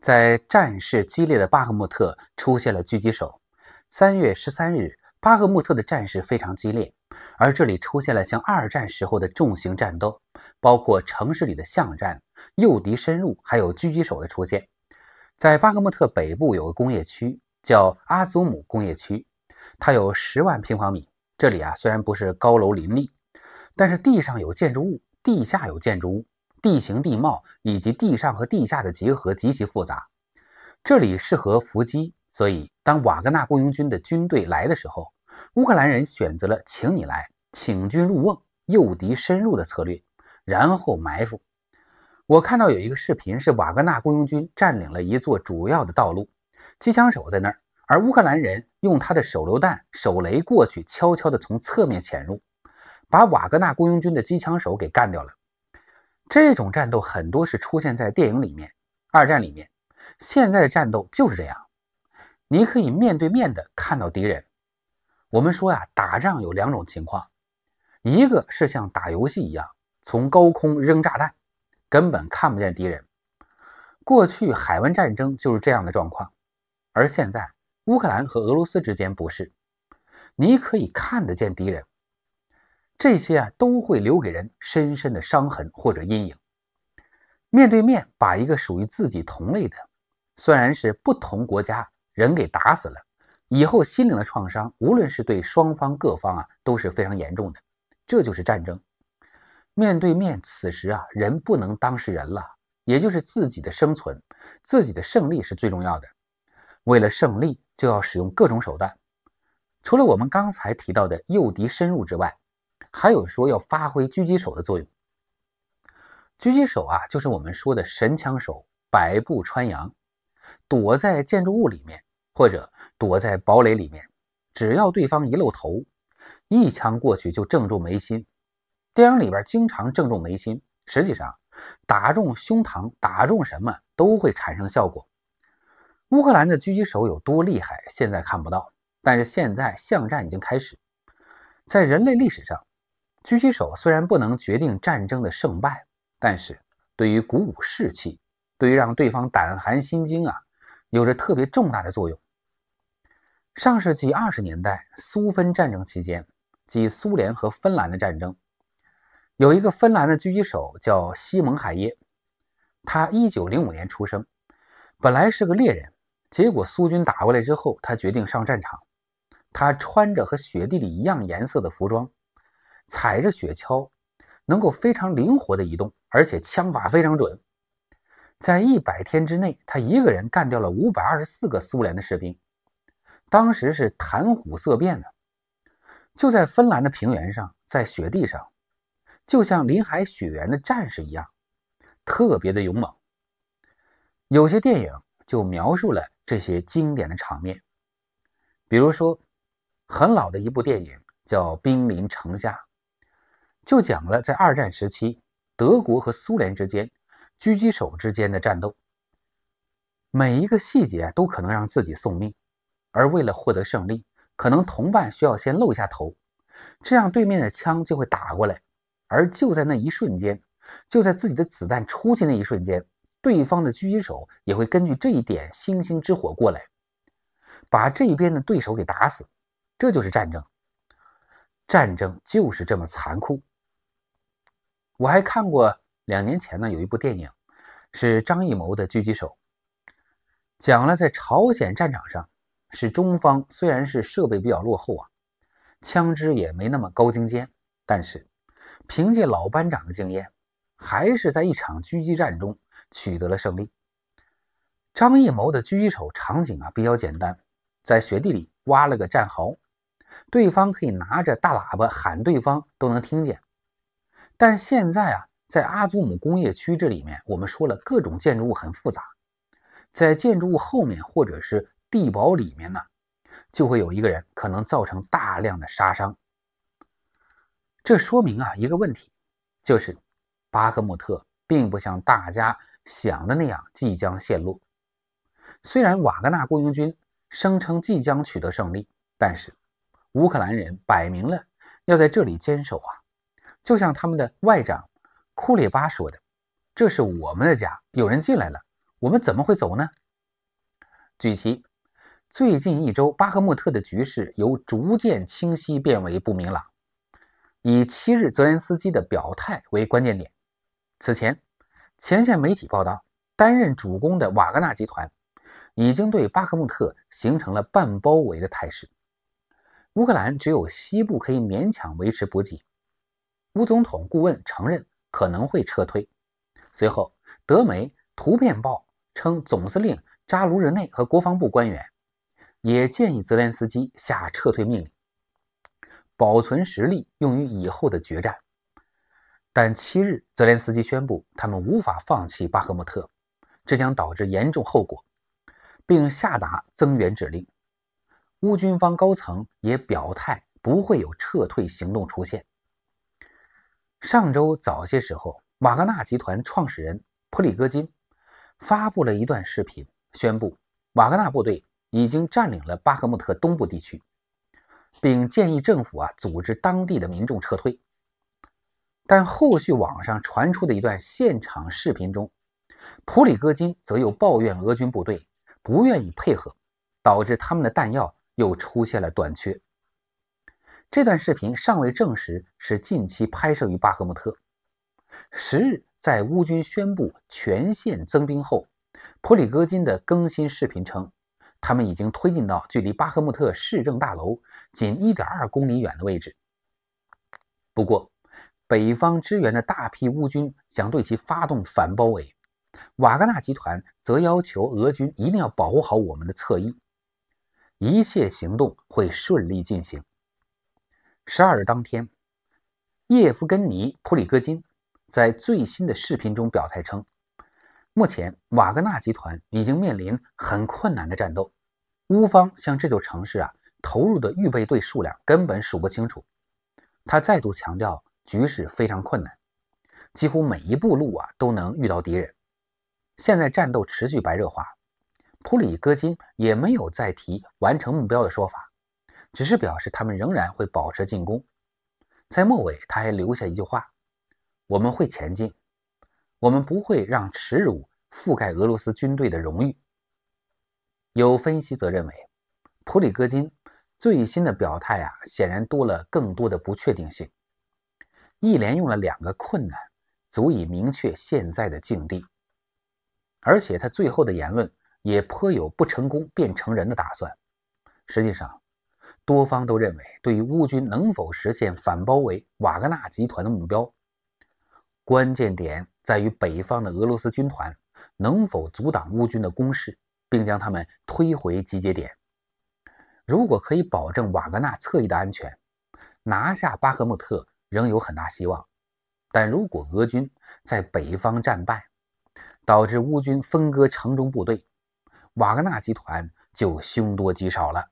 在战事激烈的巴赫穆特出现了狙击手。三月十三日，巴赫穆特的战事非常激烈，而这里出现了像二战时候的重型战斗，包括城市里的巷战、诱敌深入，还有狙击手的出现。在巴赫穆特北部有个工业区，叫阿祖姆工业区，它有十万平方米。这里啊，虽然不是高楼林立，但是地上有建筑物，地下有建筑物，地形地貌以及地上和地下的结合极其复杂。这里适合伏击，所以当瓦格纳雇佣军的军队来的时候，乌克兰人选择了请你来，请君入瓮，诱敌深入的策略，然后埋伏。我看到有一个视频，是瓦格纳雇佣军占领了一座主要的道路，机枪手在那儿。而乌克兰人用他的手榴弹、手雷过去，悄悄地从侧面潜入，把瓦格纳雇佣军的机枪手给干掉了。这种战斗很多是出现在电影里面，二战里面。现在的战斗就是这样，你可以面对面的看到敌人。我们说呀，打仗有两种情况，一个是像打游戏一样，从高空扔炸弹，根本看不见敌人。过去海湾战争就是这样的状况，而现在。乌克兰和俄罗斯之间不是，你可以看得见敌人，这些啊都会留给人深深的伤痕或者阴影。面对面把一个属于自己同类的，虽然是不同国家人给打死了，以后心灵的创伤，无论是对双方各方啊都是非常严重的。这就是战争。面对面，此时啊人不能当事人了，也就是自己的生存，自己的胜利是最重要的。为了胜利。就要使用各种手段，除了我们刚才提到的诱敌深入之外，还有说要发挥狙击手的作用。狙击手啊，就是我们说的神枪手，百步穿杨，躲在建筑物里面或者躲在堡垒里面，只要对方一露头，一枪过去就正中眉心。电影里边经常正中眉心，实际上打中胸膛、打中什么都会产生效果。乌克兰的狙击手有多厉害，现在看不到。但是现在巷战已经开始。在人类历史上，狙击手虽然不能决定战争的胜败，但是对于鼓舞士气，对于让对方胆寒心惊啊，有着特别重大的作用。上世纪二十年代苏芬战争期间，即苏联和芬兰的战争，有一个芬兰的狙击手叫西蒙海耶，他一九零五年出生，本来是个猎人。结果苏军打过来之后，他决定上战场。他穿着和雪地里一样颜色的服装，踩着雪橇，能够非常灵活的移动，而且枪法非常准。在一百天之内，他一个人干掉了五百二十四个苏联的士兵，当时是谈虎色变的。就在芬兰的平原上，在雪地上，就像林海雪原的战士一样，特别的勇猛。有些电影就描述了。这些经典的场面，比如说很老的一部电影叫《兵临城下》，就讲了在二战时期德国和苏联之间狙击手之间的战斗。每一个细节都可能让自己送命，而为了获得胜利，可能同伴需要先露一下头，这样对面的枪就会打过来。而就在那一瞬间，就在自己的子弹出去那一瞬间。对方的狙击手也会根据这一点星星之火过来，把这一边的对手给打死。这就是战争，战争就是这么残酷。我还看过两年前呢，有一部电影是张艺谋的《狙击手》，讲了在朝鲜战场上，是中方虽然是设备比较落后啊，枪支也没那么高精尖，但是凭借老班长的经验，还是在一场狙击战中。取得了胜利。张艺谋的狙击手场景啊比较简单，在雪地里挖了个战壕，对方可以拿着大喇叭喊对方都能听见。但现在啊，在阿祖姆工业区这里面，我们说了各种建筑物很复杂，在建筑物后面或者是地堡里面呢，就会有一个人可能造成大量的杀伤。这说明啊一个问题，就是巴赫穆特并不像大家。想的那样，即将陷落。虽然瓦格纳雇佣军声称即将取得胜利，但是乌克兰人摆明了要在这里坚守啊！就像他们的外长库列巴说的：“这是我们的家，有人进来了，我们怎么会走呢？据悉，最近一周巴赫穆特的局势由逐渐清晰变为不明朗，以七日泽连斯基的表态为关键点。此前，前线媒体报道，担任主攻的瓦格纳集团已经对巴赫穆特形成了半包围的态势。乌克兰只有西部可以勉强维持补给。乌总统顾问承认可能会撤退。随后，德媒《图片报》称，总司令扎卢日内和国防部官员也建议泽连斯基下撤退命令，保存实力用于以后的决战。但七日，泽连斯基宣布他们无法放弃巴赫穆特，这将导致严重后果，并下达增援指令。乌军方高层也表态不会有撤退行动出现。上周早些时候，瓦格纳集团创始人普里戈金发布了一段视频，宣布瓦格纳部队已经占领了巴赫穆特东部地区，并建议政府啊组织当地的民众撤退。但后续网上传出的一段现场视频中，普里戈金则又抱怨俄军部队不愿意配合，导致他们的弹药。又出现了短缺。这段视频尚未证实是近期拍摄于巴赫穆特。十日，在乌军宣布全线增兵后，普里戈金的更新视频称，他们已经推进到距离巴赫穆特市政大楼仅1.2公里远的位置。不过，北方支援的大批乌军将对其发动反包围，瓦格纳集团则要求俄军一定要保护好我们的侧翼。一切行动会顺利进行。十二日当天，叶夫根尼·普里戈金在最新的视频中表态称，目前瓦格纳集团已经面临很困难的战斗，乌方向这座城市啊投入的预备队数量根本数不清楚。他再度强调，局势非常困难，几乎每一步路啊都能遇到敌人。现在战斗持续白热化。普里戈金也没有再提完成目标的说法，只是表示他们仍然会保持进攻。在末尾，他还留下一句话：“我们会前进，我们不会让耻辱覆盖俄罗斯军队的荣誉。”有分析则认为，普里戈金最新的表态啊，显然多了更多的不确定性。一连用了两个困难，足以明确现在的境地，而且他最后的言论。也颇有不成功便成仁的打算。实际上，多方都认为，对于乌军能否实现反包围瓦格纳集团的目标，关键点在于北方的俄罗斯军团能否阻挡乌军的攻势，并将他们推回集结点。如果可以保证瓦格纳侧翼的安全，拿下巴赫穆特仍有很大希望。但如果俄军在北方战败，导致乌军分割城中部队，瓦格纳集团就凶多吉少了。